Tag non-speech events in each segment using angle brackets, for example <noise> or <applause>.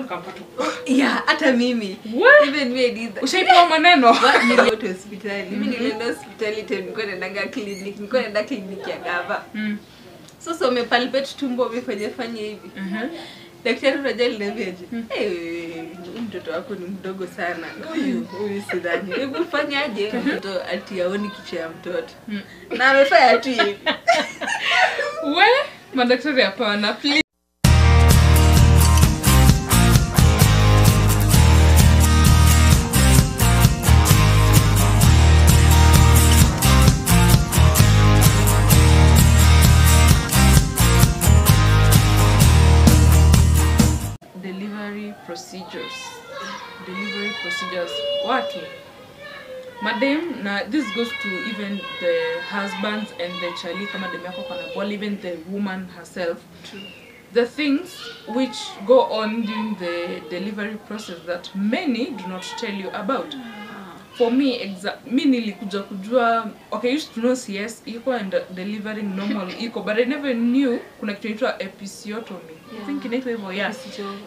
nikampata yeah hata mimi. What? even me I did that. ushaipewa maneno? Nilienda hospitali. Mimi nilienda hospitali te nilikuwa naendanga clinic. Nilikuwa naenda clinic ya gava Mm. sasa umepalpate tumbo umefanya fanya hivi. Mhm. daktari unajua linaambiaje "Eh, huyu mtoto wako ni mdogo sana. Huyu huyu sidhani. Hebu fanyaje mtoto ati aoni kichwa ya mtoto. Mm. na amefanya tu hivi. <laughs> We madaktari hapana please procedures wake madam na this goes to even the husbands and the chali kama dem yako kana ball even the woman herself. True. the things which go on during the delivery process that many do not tell you about. For me exa mi nilikuja kujua okay used to know cs iko and delivering normal iko but i never knew kuna kitu inaitwa episiotomy i think inaitwa hivyo yeah.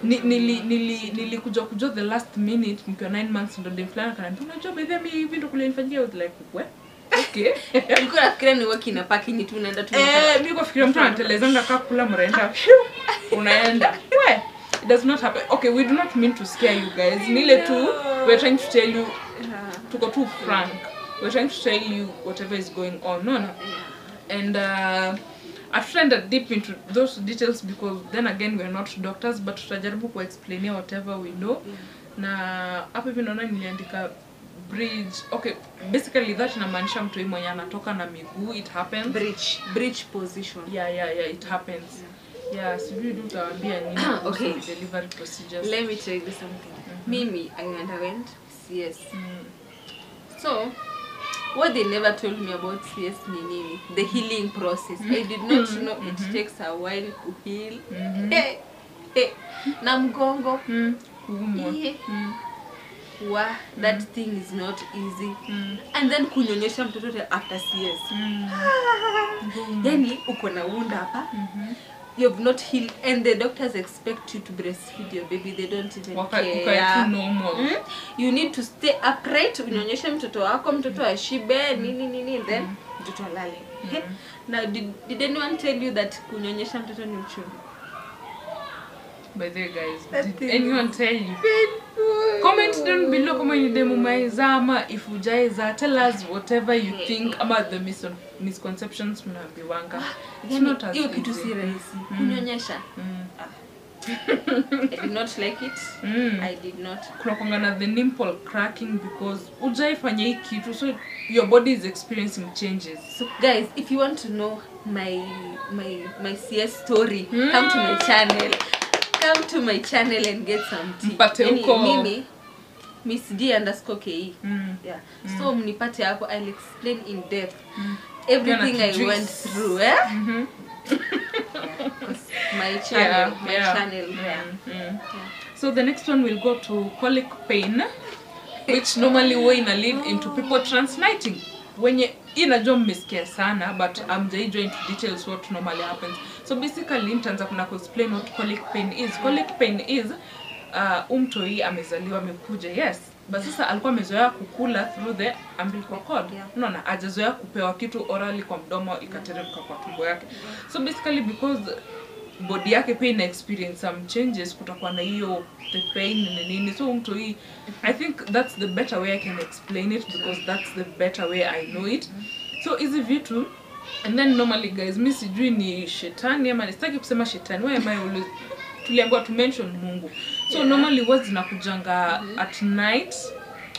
Ni- nili nili nilikuja kujua the last minute nikiwa 9 months ndo dem fulani akaniambia unajua by the way hivi ndo was like what okay. <laughs> Nilikuwa nafikiria ni work ina package tu unaenda tu eh mimi kufikiria mtu anatelezanga kaa kula mrenda unaenda. We it does not happen. Okay we do not mean to scare you guys. Nile tu we're trying to tell you tuko too frank. We're trying to tell you whatever is going on. No no. And uh, atutaenda deep into those details because then again we're not doctors but tutajaribu kuexplainia whatever we know. Na hapo hivi naona niliandika bridge. Okay basically that inamaanisha mtu hii mwenye anatoka na miguu it happens. Bridge. Bridge position. Yeah yeah yeah it happens. Yeah. Sijui tu utawaambia nini <coughs> Okay. delivery procedures. Let me tell you something. Mimi i underwent cs so what they never told me about cs ni nini the healing process mm -hmm. i did not know it takes a while to heal mm -hmm. hey, hey. na mgongo mm. Iye. mm. wa that thing is not easy Mm. and then kunyonyesha mtoto te- after cs Mm. yani uko na wound hapa mm you have not healed and the doctors expect you to breastfeed your baby. They don't even Waka- care. tu normal. Mm? you need to stay upright. Unyonyeshe mtoto wako mtoto ashibe nini nini then mtoto alale. He? now did, did anyone tell you that kunyonyesha mtoto ni uchungu? By the way guys That did anyone tell you comment down below kama ni demu maizama if ujaiza tell us whatever you think about the mis misconceptions mnaambiwanga. It's not as hiyo kitu si rahisi. Kunyonyesha. Mm. i did not like it. Mm. i did not. Kunakwanga na the nipple cracking because ujaifanya hii kitu so your body is experiencing changes. So guys if you want to know my my my cs story Mm. come to my channel come to my channel and get some tea Mpate Yani, huko. mimi miss d underscore ke mm. yeah so mnipate hapo i'll explain in depth Mm. everything i juice. went through eh? <laughs> Mhm. yeah, my channel Yeah, my yeah. channel yeah. Yeah. yeah. So the next one will go to colic pain, which normally way ina lead <laughs> into people transniting. Wenye inajua najua mmesikia sana but amjaijua into details what normally happens. So basically nitaanza kuna explain what colic pain is. Colic pain is uh, umtoi amezaliwa amekuja yes. But sasa alikuwa amezoea kukula through the umbilical cord. Yeah. unaona ajazoea kupewa kitu orally kwa mdomo ikateremka kwa tumbo yake. So basically because body yake pia ina experience some changes kutakuwa na hiyo the pain na nini. So mtu hii i think that's the better way i can explain it because that's the better way i know it. So hizi vitu and then normally guys mi sijui ni shetani ama sitaki kusema shetani why am I always tuliambiwa to mention mungu so Yeah. normally huwa zinakujanga mm -hmm. at night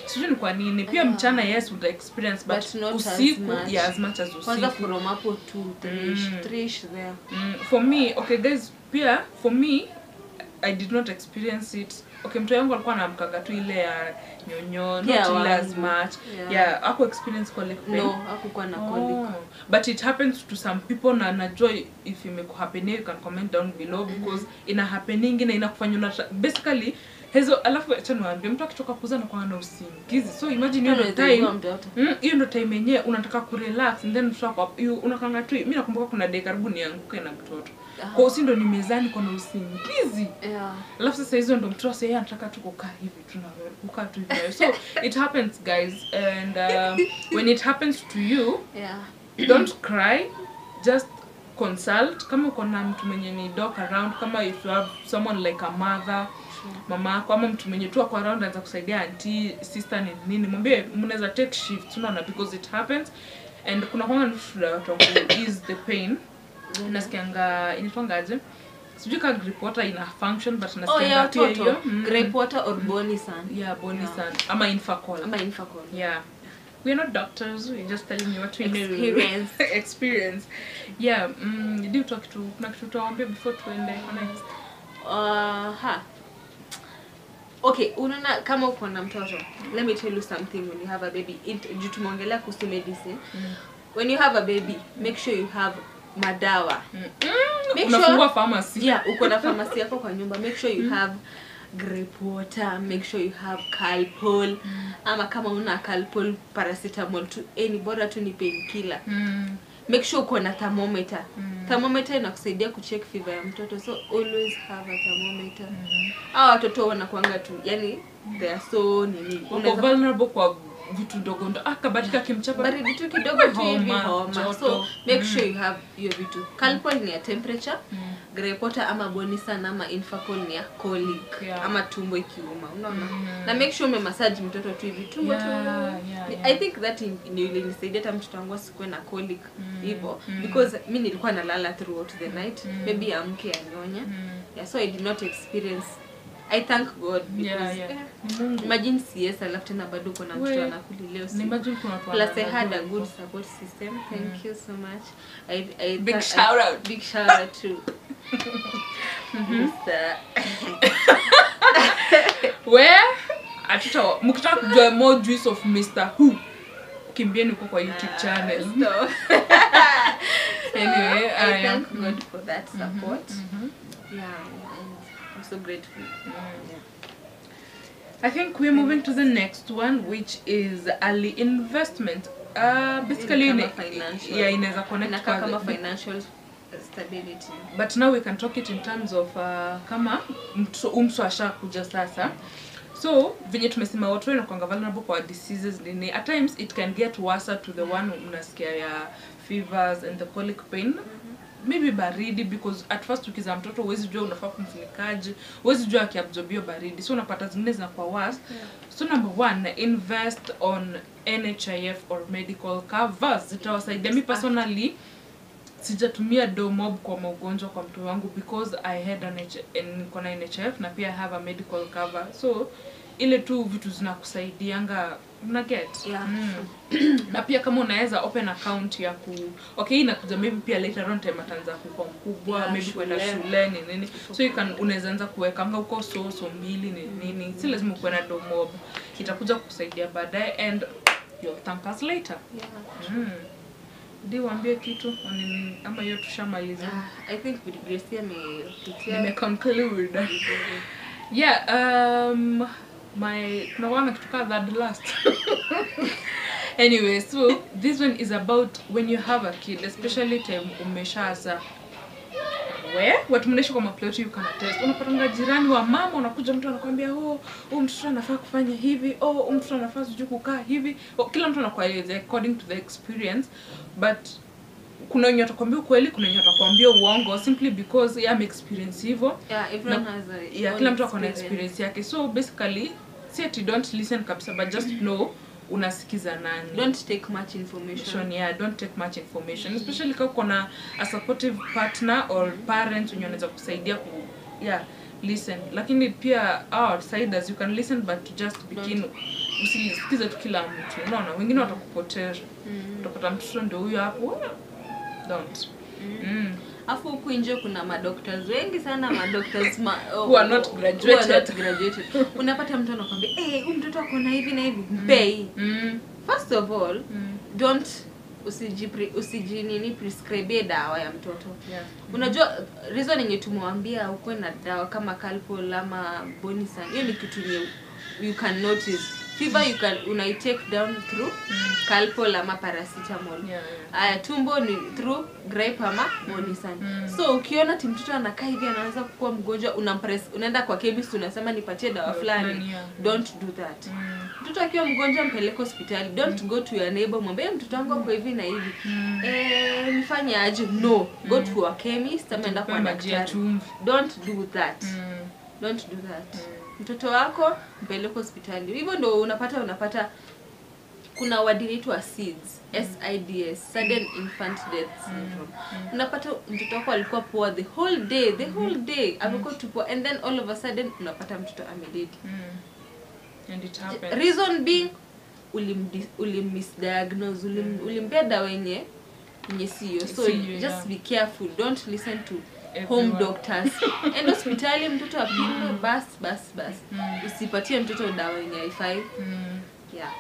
sijui ni kwa nini pia mchana yes uta experience but, But not as usiku much. yeah, as much as usiku kwanza from hapo tu trish Mm. trish there Mm, for me okay guys pia for me i did not experience it okay mtu yangu alikuwa anamkaga tu ile ya nyonyo Yeah, much. Yeah. yeah ako experience colic pain. No hakukuwa na colic. Oh, but it happens to some people na najua if you can comment down below because ina happening na inakufanya una basically hizo alafu acha niwaambie mtu akitoka kuza na na usingizi. So imagine hiyo time. Mm, hiyo ndo time yenyewe unataka kurelax and then wako- unakanga tu mimi nakumbuka kuna day karibu nianguke na mtoto. Kwa usi ndo nimezani kona usingizi yeah. Alafu sasa hizo ndo mtoto sasa yeye anataka tu kukaa hivi tu na wewe kukaa tu hivi so <laughs> it happens guys. And uh, when it happens to you yeah. don't cry. Just consult. Kama uko na mtu mwenye ni doc around kama if you have someone like a mother mama yako ama mtu mwenye tu ako around anaweza kusaidia anti sister ni nini mwambie mnaweza take shift unaona because it happens. And kuna kwanga nusu watu ease the pain nasikianga inaitwangaje sijui ka water ina function but oh nasikianga pia hiyo mm, grape water or boni yeah boni Yeah. ama infacol. Ama infacol. Yeah. We're not doctors we're just telling you what we know. Experience. <laughs> yeah mm, talk to kuna kitu utawambia before tuende uh, ha. Okay unaona kama uko na mtoto let me tell you something when you have a baby. Juu tumeongelea kuhusu medicine. When you have a baby make sure you have madawa. Make unafungua sure- pharmacy. Yeah uko na famasi <laughs> yako kwa nyumba. Make sure you mm. have grape water. Make sure you have calpol. Mm. ama kama una calpol paracetamol tu any bora tu ni painkiller. Mm. make sure uko na thermometer. Mm. thermometer inakusaidia kucheck fever ya mtoto. So always have a thermometer. Hawa watoto wanakuanga tu yani they are so nini. Unaweza- vulnerable kwa vitu ndogo ndo ah kabatika kimchapa baridi tu kidogo tu hivi Homa, so make Mm. sure you have hiyo vitu calpol ni ya temperature Mm. grape water ama bonison ama infacol ni ya colic Yeah. ama tumbo ikiuma unaona Mm. na make sure umemassage mtoto tu hivi tumbo Yeah, tu yeah, yeah. i think that ni ndio ilinisaidia hata mtoto wangu asikuwe na colic Mm. hivyo Mm. because mi nilikuwa nalala throughout the night Mm. maybe amke anyonye Mm. yeah, so i did not experience i thank god because Yeah, yeah. <laughs> Mungu. imagine cs alafu tena bado uko na mtoto We, anakuli leo Ni siku. imagine kuna watu plus i had a good support system thank you so much I, I Big shout I- out. big shout out to <laughs> Mr. <laughs> where atuta mkitaka kujua more juice of mr who kimbieni huko kwa youtube channel so anyway i I thank god for that support Mm -hmm. yeah i'm so grateful Mm. yeah. I think we're moving to the next one, which is early investment. Uh, basically, in, financial. yeah, inaweza connect in a kama financial stability but now we can talk it in terms of uh, kama umtu ashakuja sasa so venye tumesema watu wanakwanga vulnerable kwa diseases nini at times it can get worse to the one unasikia ya fevers and the colic pain maybe baridi because at first ukiza mtoto huwezi jua unafaa kumfunikaje huwezi jua akiabsorbio baridi. So unapata zingine zinakuwa worse so number one invest on nhif or medical covers. Zitawasaidia. Mi personally sijatumia domob kwa maugonjwa kwa mtu wangu because i had an niko na NHIF na pia i have a medical cover. So ile tu vitu zinakusaidianga una get Yeah. mm. <clears throat> na pia kama unaweza open account ya ku okay inakuja maybe pia later on time ataanza kukua mkubwa Yeah, maybe kwenda shule. ni nini so you can unaweza anza kuwekanga huko so so mbili ni nini si lazima ukuwe na domob itakuja kukusaidia baadaye and you'll thank us later yeah. Mm. Di waambie kitu Wani- ama hiyo tushamaliza. uh, i think gracie amepitia Nimeconclude. Yeah, um my kitu kaa that last. <laughs> anyway, so this one is about when you have a kid, especially time umeshaza we watu mnaishi kwa maploti you can attest. Unapatanga jirani wa mama unakuja mtu anakuambia oh huyu mtoto anafaa kufanya hivi. Oh huyu mtoto anafaa sijui kukaa hivi. Oh, kila mtu anakueleza according to the experience but kuna wenye watakwambia ukweli kuna wenye watakwambia uongo simply because yeye ameexperience hivyo. Yeah everyone Na- has a yeah kila mtu akona experience yake. So basically si ati don't listen kabisa but just know unasikiza nani. Don't take much information. Yeah don't take much information. Especially kama kuna a supportive partner or parent wenye wanaweza kusaidia ku yeah listen. Lakini pia outsiders you can listen but to just begin usisikize tu kila mtu. Unaona wengine watakupoteza Mm. utapata mtoto ndio huyo hapo. Don't. Mm. Afu huku nje kuna madoctors wengi sana madoctors ma, oh, <laughs> Who are not graduated, who are not graduated. unapata mtu anakwambia hey, huyu mtoto akona hivi na hivi mpei Mm. first of all Mm. don't usijinini prescribe dawa ya mtoto Yeah. unajua reason yenye tumewambia ukuwe na dawa kama calpol ama bonisan hiyo ni kitu yenye you can notice fever you can unai take down through calpol ama paracetamol Yeah, yeah. aya tumbo ni through gripe ama monisan Mm. so ukiona ti mtoto anakaa hivi anaanza kuwa mgonjwa unampress unaenda kwa chemist unasema nipatie dawa fulani yeah, yeah. don't do that Mm. mtoto akiwa mgonjwa mpeleke hospitali don't mm. go to your neighbor mwambie mtoto wangu ako hivi na hivi Mm. eh, nifanye aje no go to a chemist ama enda kwa daktari don't do that Mm. don't do that Mm. Mtoto wako mpeleke hospitali. Hivyo ndo unapata unapata kuna wadi inaitwa SIDS SIDS sudden infant death syndrome. Unapata mtoto wako alikuwa poa the whole day the whole day amekuwa tu poa and then all of a sudden unapata mtoto amededi. And it happened. reason being ulimdi- ulimmisdiagnose ulim, ulimpea dawa yenye yenye siyo. So just be careful. Don't listen to home doctors <laughs> enda hospitali mtoto apimwe bas bas bas Mm. usipatie mtoto dawa yenye haifai Mm. yeah.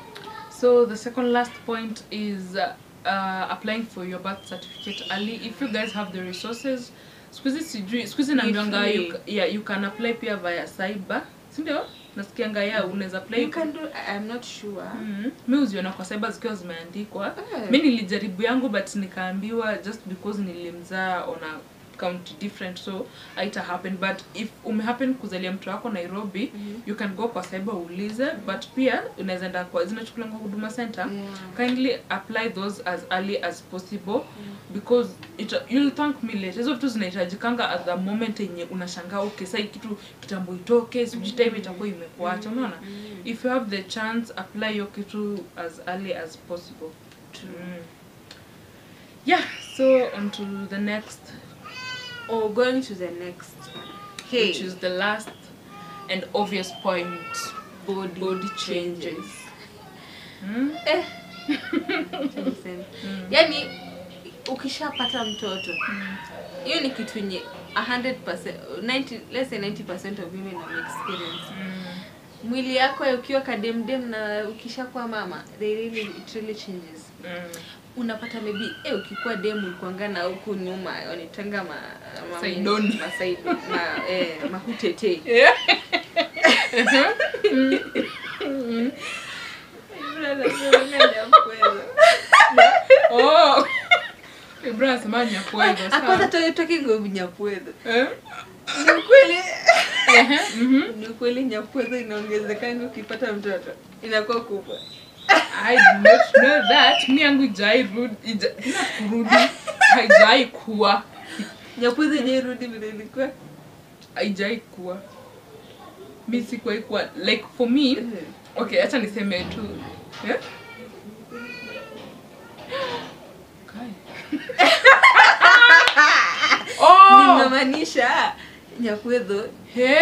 So the second last point is uh, uh, applying for your birth certificate early. If you guys have the resources, squeeze sijui squeeze naambianga you, yeah, you can apply pia via cyber. sindio nasikia Nasikianga ya unaweza apply. you can do i'm not sure Mm. Mi uziona kwa cyber zikiwa zimeandikwa. Eh. Mi nilijaribu yangu but nikaambiwa just because nilimzaa on a county different so aita happen. But if umehappen kuzalia mtu wako nairobi mm -hmm. you can go kwa cyber uulize. But pia unaweza enda kwa zinachukulanga huduma center. Yeah. kindly apply those as early as possible because it, you'll thank me later. Hizo vitu zinahitajikanga at the moment yenye unashangaa okay sai kitu kitambo itoke sijui time itakuwa imekuacha. Unaona? Mm. -hmm. if you have the chance apply hiyo kitu as early as possible. Mm. yeah so on to the next or going to the next hey which is the last and obvious point body, body changes changes. Hmm? <laughs> eh mm. yani ukishapata mtoto hiyo mm. ni kitu yenye 100% 90 let's say 90% of women have experience Mm. mwili yako ukiwa kademdem na ukishakuwa mama they really, it really changes Mm. Unapata maybe eh ukikuwa dem ulikuangana huku nyuma wanitanga ma, ma Saidoni. masaid, ma, eh, mahutete <laughs> Yeah. oh. Ibrahim akwanza eh? Ni ukweli. Ehe, mhm. ni ukweli nyapwedho inaongezekanga ukipata mtoto. Inakuwa kubwa not know that. Mi yangu ijai rudi, ija, kurudi, haijai kuwa, nyapwedho ijairudi vile ilikuwa haijai kuwa. Mi si kuwa, like for me, okay, acha niseme tu. yeah? <laughs> Oh! ninamaanisha nyapwedho He?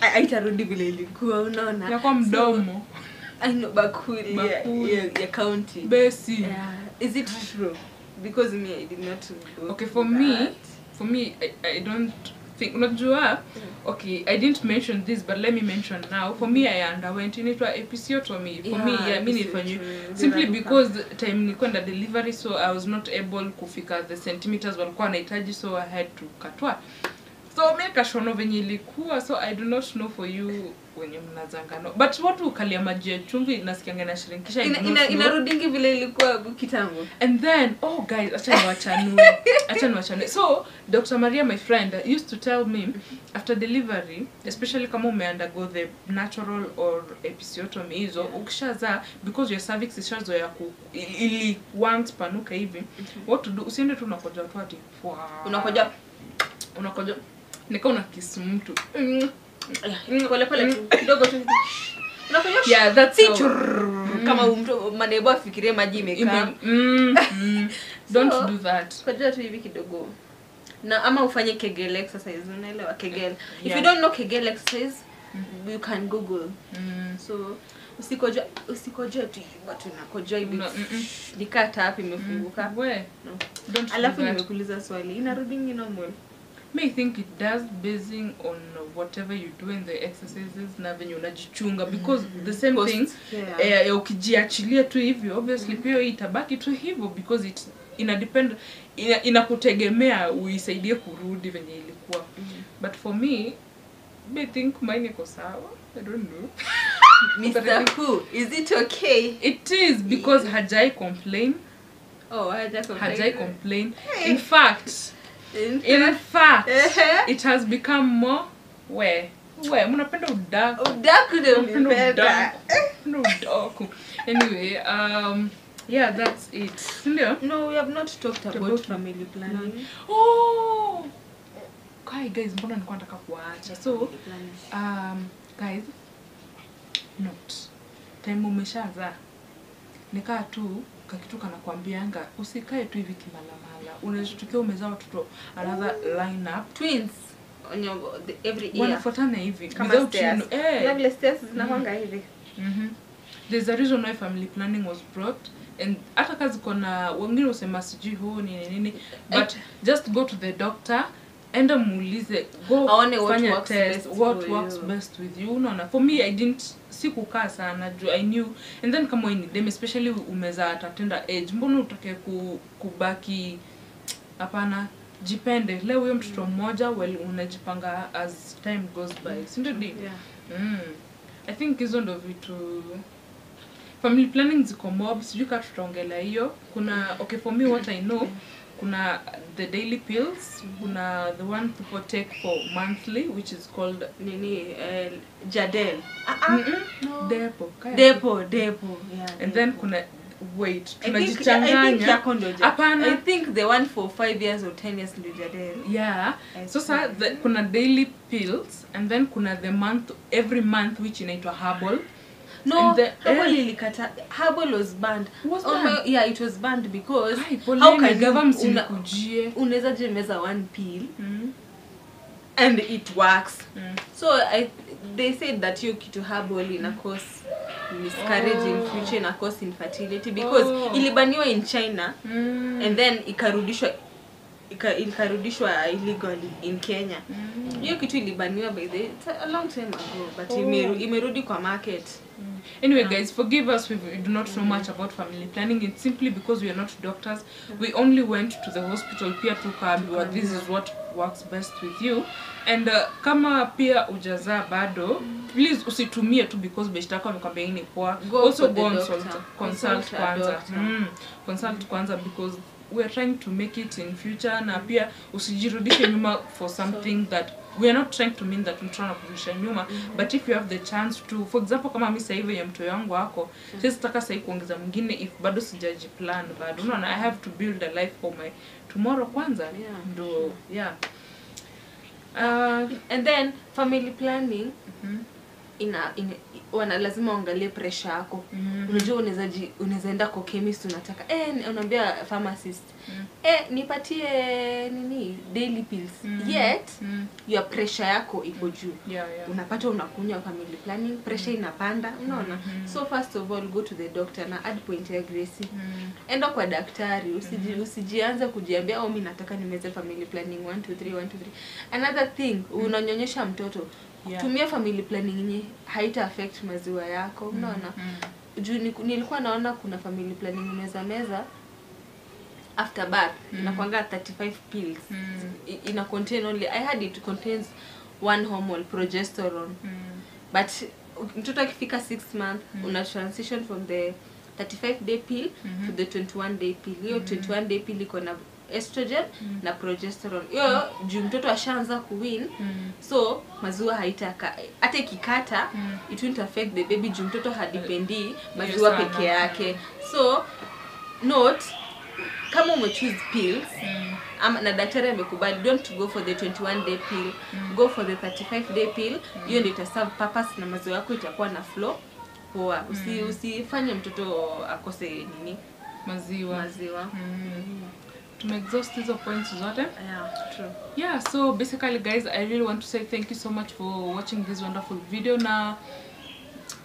aitarudi vile ilikuwa unaona Inakuwa mdomo. Aino bakuli, ya- Bakuli. ya, ya county Besi. yeah. is it true because me i did not go Okay, for me, for me, I, I don't think, unajua, okay, I didn't mention this, but let me mention now. For me, I underwent inaitwa episiotomy. For me, Yeah, yeah, mi nilifanywa simply because time nilikuwa na delivery, so I was not able kufika the centimeters walikuwa wanahitaji, so I had to katwa. So mi kashono venye ilikuwa, so I do not know for you wenye mnazangano but watu ukalia maji ya chumvi nasikianga inashirinkisha I do ina, ina, inarudingi vile ilikuwa kitambo And then, oh guys, acha niwachanue. <laughs> acha niwachanue. So, Dr. Maria, my friend, used to tell me after delivery, especially kama ume undergo the natural or episiotomy hizo, yeah. ukishazaa because your cervix ishazoea ku ili want panuka hivi, what to do? Usiende tu unakoja tu ati unakoja unakoja nikaa una kiss mtu. Mm. Pole pole kidogo tu. Yeah, that's si how- kama mtu manebo afikirie maji imekaa. Ime- mm, mm. Don't So- do that. kojua tu hivi kidogo. Na ama ufanye kegel exercise unaelewa? Kegel. If you don't know kegel exercise you can google. Mm. so usikojoa usikojoa tu watu nakojoa hivi. No, mm, mm. nikata hapa imefunguka. We, No. don't alafu nimekuuliza swali. Inarudingi normal May think it does basing on whatever you do in the exercises na venye unajichunga because the same Post- thing yeah. eh, eh, ukijiachilia tu hivyo obviously mm. pia itabaki tu hivyo because it ina depend ina, inakutegemea uisaidie kurudi venye ilikuwa Mhm. but for me may think mine iko sawa i don't know <laughs> Mr. Who, is it okay? it is because yeah. hajai complain Oh, hajai complain. Hajai complain Hey. in fact In in fact it has become more we we mnapenda udaku. Udaku ndio Mnapenda udaku. Anyway um yeah that's it. Sindio No, we have not talked about, About family planning. oh! Kai guys mbona nilikuwa nataka kuacha? So um guys not time umeshazaa nikaa tu kakitu kanakwambianga usikae tu hivi kimalamala unashtukia umezaa watoto another line up Twins Onyo, the, every year. wanafuatana hivi Kama without stairs. you eh. Kuna vile stairs zinakwanga hivi. Mhm. there's a reason why family planning was brought and hata kazi kona wengine usema sijui huu nini nini but just go to the doctor enda muulize go Aone what fanya works test best what for works you. best with you unaona? For me i didn't sikukaa sana juu i knew. And then kama ni dem especially umeza atatenda age mbona utake ku, kubaki hapana jipende? Leo huyo mtoto mmoja well unajipanga as time goes by sindio di Yeah. Mm. I think hizo ndo vitu family planning ziko mob sijui kaa tutaongelea hiyo. Kuna okay for me what i know kuna the daily pills kuna the one people take for monthly which is called Nini uh, Jadel. uh -uh. Mm-mm. No. depo Kaya- Depo, depo. Yeah. and Depo. then kuna wait I think- I tunajichanganya. Hapana. I think the one for 5 years or 10 years ndio Jadel. yeah so sasa see. kuna daily pills and then kuna the month every month which inaitwa herbal No, the- herbal eh. ilikata. Herbal was banned. Was Oh banned? oh, yeah, it was banned because Ay, how can you una, msinikujie unaweza je meza one pill mm. and it works. Mm. So I they said that hiyo kitu herbal ina cause miscarriage in Oh. future ina cause infertility because Oh. ilibaniwa in China Mm. and then ikarudishwa ika, ikarudishwa illegally in Kenya. Mm. Hiyo kitu ilibaniwa by the a long time ago but Oh. imeru, imerudi kwa market. Mm. Anyway, guys, forgive us we do not know much about family planning. It's simply because we are not doctors. We only went to the hospital pia tukaambiwa this is what works best with you. And uh, kama pia ujazaa bado, please usitumie tu because beshtako amekwambia ni poa. Also go consult, Consult consult kwanza. Mm. Consult kwanza because we are trying to make it in future na pia usijirudishe nyuma for something so, that we are not trying to mean that mtana kurudisha nyuma but if you have the chance to for example kama mi sasa hivi ya mtoyo wangu wako sisi taka sasa kuongeza mwingine if bado sijajiplan bado. Unaona i have to build a life for my tomorrow kwanza. Yeah. ndo yeah. Uh, And then family planning. Mhm, ina, ina wana lazima uangalie pressure yako. mhm, Unajua unaweza unaweza enda kwa chemist unataka eh unaambia pharmacist mhm, eh nipatie nini daily pills. Mhm. Yet mhm. your pressure yako iko juu. yeah yeah unapata unakunywa family planning pressure inapanda unaona mm -hmm. so first of all go to the doctor na add point ya gracie -hmm. enda kwa daktari usiji, mm. usijianze kujiambia oh mi nataka nimeze family planning 1 2 3 1 2 3 another thing mm. unanyonyesha mtoto Yeah. tumia family planning yenye haita affect maziwa yako unaona mm. mm. juu ni- nilikuwa naona kuna family planning unaweza meza after birth Mm. inakwanga 35 pills Mm. Ina contain only i had it contains one hormone progesterone mm. but mtoto akifika 6 month Mm. una transition from the 35 day pill mm -hmm. to the 21 day pill hiyo mm -hmm. 21 day pill iko na estrogen Mm. na progesterone hiyo juu mtoto ashaanza kuwin mm. so maziwa haitaka hata ikikata Mm. it won't affect the baby juu mtoto hadipendi maziwa sana. peke yake so note kama umechoose pills mm. ama na daktari amekubali don't go for the 21 day pill mm. go for the 35 day pill hiyo ndio itaserve purpose na maziwa yako itakuwa na flow poa usi usifanye mtoto akose nini maziwa maziwa Mhm. Tumeexhaust hizo points zote. Yeah true. Yeah so basically guys i really want to say thank you so much for watching this wonderful video. Na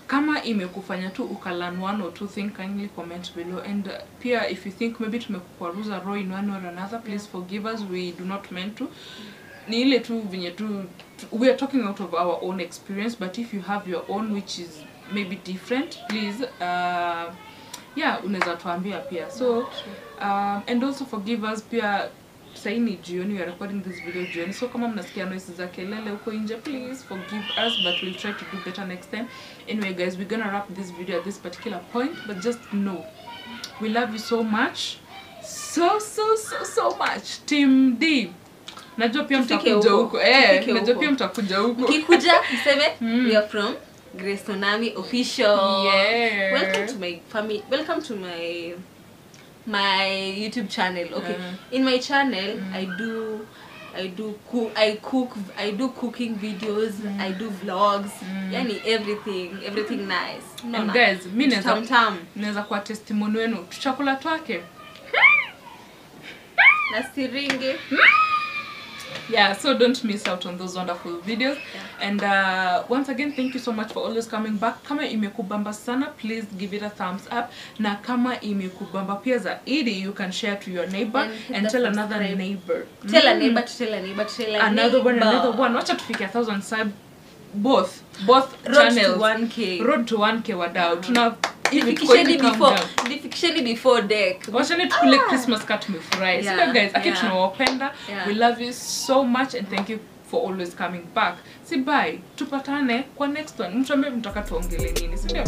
kama imekufanya tu ukalan one or two thing kindly comment below. And uh, pia if you think maybe tumekukwaruza roho in one or another please yeah. forgive us. We do not meant to. Ni ile tu venye tu tu- we are talking out of our own experience but if you have your own which is maybe different please uh, yeah unaweza tuambia pia. So um, and also forgive us pia sahii ni jioni we are recording this video jioni. So kama mnasikia noise za kelele huko nje please forgive us but we'll try to do better next time. Anyway guys we're gonna wrap this video at this particular point but just know we love you so much. So so so so much. Team d. Najua pia mtakuja huko. eh najua pia mtakuja huko. Mkikuja <laughs> mseme Mm. we are from grace tonami official Yeah. welcome to my family welcome to my my youtube channel okay Mm. in my channel mm. i do i do cook i cook i do cooking videos mm. i do vlogs Mm. yani everything everything nice No, and guys me naweza tam tam naweza kuwa testimony wenu tuchakula twake na siringi yeah so don't miss out on those wonderful videos. Yeah. and uh, once again thank you so much for always coming back. Kama imekubamba sana please give it a thumbs up. Na kama imekubamba pia zaidi you can share to your neighbor And and, tell another subscribe. neighbor. Tell a Mm. neighbor to tell a neighbor to tell a another one another one. Wacha tufike a thousand sub both both road channels. to 1k road to 1k wadau. Mm -hmm. tuko Nifikisheni hivi before countdown. nifikisheni before deck tukule christmas kaa tumefurahi Yeah, sindio guys aki yeah. tunawapenda. Yeah. we love you so much and thank you for always coming back. Si bye tupatane kwa next one. Mtuambie mtaka tuongele nini sindio